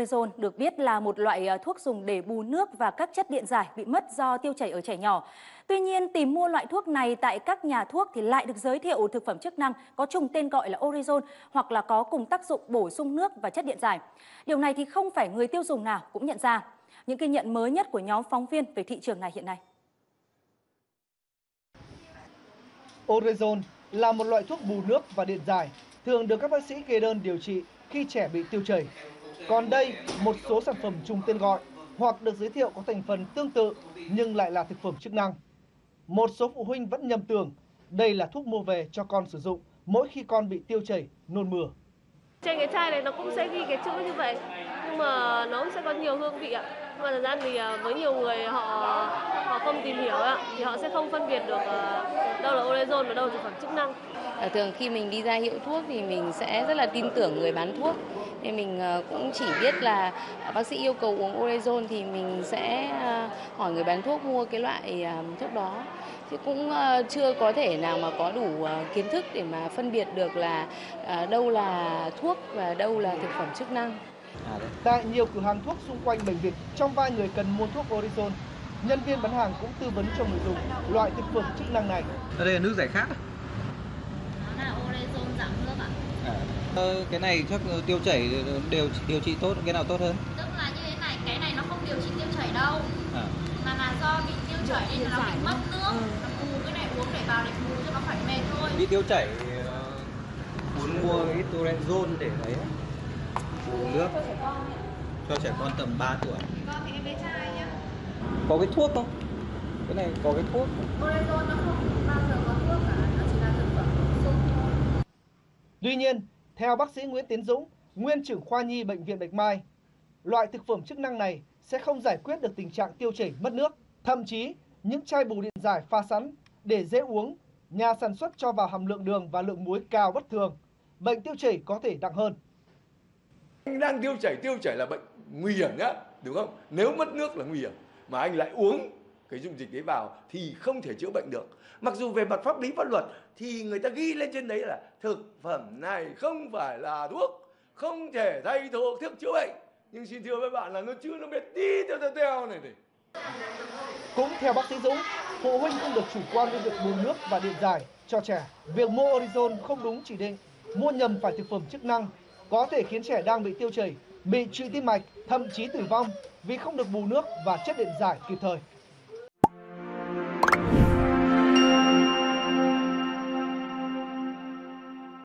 Orezon được biết là một loại ờ, thuốc dùng để bù nước và các chất điện giải bị mất do tiêu chảy ở trẻ nhỏ. Tuy nhiên, tìm mua loại thuốc này tại các nhà thuốc thì lại được giới thiệu thực phẩm chức năng có chung tên gọi là Orizon hoặc là có cùng tác dụng bổ sung nước và chất điện giải. Điều này thì không phải người tiêu dùng nào cũng nhận ra. Những ghi nhận mới nhất của nhóm phóng viên về thị trường này hiện nay. Orezon là một loại thuốc bù nước và điện giải, thường được các bác sĩ kê đơn điều trị khi trẻ bị tiêu chảy. Còn đây, một số sản phẩm chung tên gọi hoặc được giới thiệu có thành phần tương tự nhưng lại là thực phẩm chức năng. Một số phụ huynh vẫn nhầm tưởng đây là thuốc mua về cho con sử dụng mỗi khi con bị tiêu chảy, nôn mửa. Trên cái chai này nó cũng sẽ ghi cái chữ như vậy, nhưng mà nó sẽ có nhiều hương vị ạ. Nhưng mà thời gian thì à, với nhiều người họ họ không tìm hiểu ạ, thì họ sẽ không phân biệt được à, đâu là đâu thực phẩm chức năng. Ờ, thường khi mình đi ra hiệu thuốc thì mình sẽ rất là tin tưởng người bán thuốc nên mình ờ, cũng chỉ biết là bác sĩ yêu cầu uống orezon thì mình sẽ ờ, hỏi người bán thuốc mua cái loại thuốc đó chứ cũng chưa có thể nào mà có đủ kiến thức để mà phân biệt được là đâu là thuốc và đâu là thực phẩm chức năng. À, Tại nhiều cửa hàng thuốc xung quanh bệnh viện, trong vai người cần mua thuốc Orezon, nhân viên bán hàng cũng tư vấn cho người dùng loại thực phẩm chức năng này. Ở đây là nước giải khát Ờ, cái này chắc tiêu chảy đều điều trị tốt cái nào tốt hơn? Tức là như thế này cái này nó không điều trị tiêu chảy đâu. À. mà là do bị tiêu chảy nên nó bị mất nước. Ừ. nó bù cái này uống để vào để bù cho nó khỏi mệt thôi. Bị tiêu chảy ờ, muốn mua ít Torenzol để lấy bù nước. Cho trẻ con tầm 3 tuổi. Vâng thì em bé trai nhá có cái thuốc không cái này có cái thuốc Torenzol nó không bao giờ có thuốc cả nó chỉ là thực phẩm bổ sung thôi Tuy nhiên, theo bác sĩ Nguyễn Tiến Dũng, nguyên trưởng khoa nhi bệnh viện Bạch Mai, loại thực phẩm chức năng này sẽ không giải quyết được tình trạng tiêu chảy mất nước. Thậm chí, những chai bù điện giải pha sẵn để dễ uống, nhà sản xuất cho vào hàm lượng đường và lượng muối cao bất thường. Bệnh tiêu chảy có thể nặng hơn. Anh đang tiêu chảy, tiêu chảy là bệnh nguy hiểm nhá, đúng không? Nếu mất nước là nguy hiểm, mà anh lại uống cái dung dịch đấy vào thì không thể chữa bệnh được. Mặc dù về mặt pháp lý pháp luật thì người ta ghi lên trên đấy là thực phẩm này không phải là thuốc, không thể thay thuốc thuốc chữa bệnh. Nhưng xin thưa với bạn là nó chưa nó biết đi theo theo theo này này. Cũng theo bác sĩ Dũng, phụ huynh không được chủ quan với việc bù nước và điện giải cho trẻ. Việc mua Orizon không đúng chỉ định, mua nhầm phải thực phẩm chức năng có thể khiến trẻ đang bị tiêu chảy, bị trụy tim mạch, thậm chí tử vong vì không được bù nước và chất điện giải kịp thời.